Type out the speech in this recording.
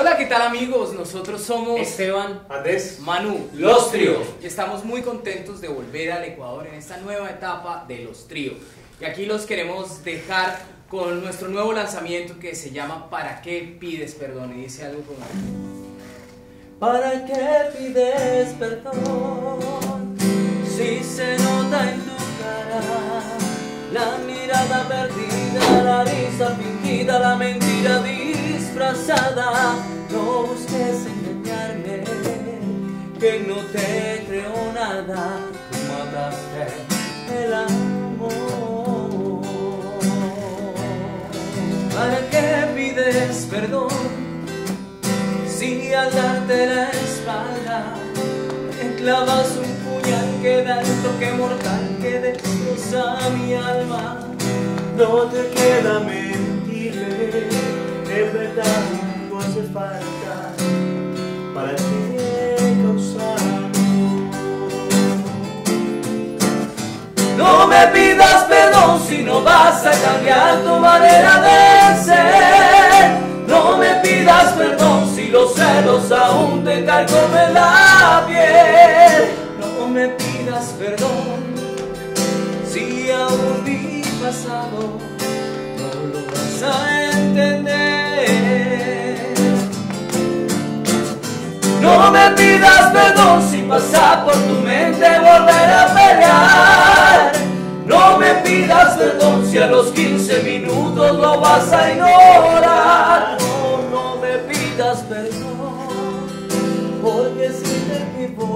Hola, ¿qué tal amigos? Nosotros somos Esteban, Andrés, Manu, Los Trío. Y estamos muy contentos de volver al Ecuador en esta nueva etapa de Los Trío. Y aquí los queremos dejar con nuestro nuevo lanzamiento que se llama ¿Para qué pides perdón? Y dice algo como... ¿Para qué pides perdón? Si se nota en tu cara la mirada perdida, la risa fingida, la mentira disfrazada. No busques engañarme, que no te creo nada. Tú mataste el amor. ¿Para qué pides perdón? Si al darte la espalda me clavas un puñal que da el toque mortal que destroza mi alma. no te queda mentirme, para ti causar No me pidas perdón si no vas a cambiar tu manera de ser. No me pidas perdón si los celos aún te carcomen la piel. No me pidas perdón si aún mi pasado no lo vas a No me pidas perdón si pasa por tu mente volver a pelear. No me pidas perdón si a los 15 minutos lo vas a ignorar. No, no me pidas perdón, porque si te equivocas,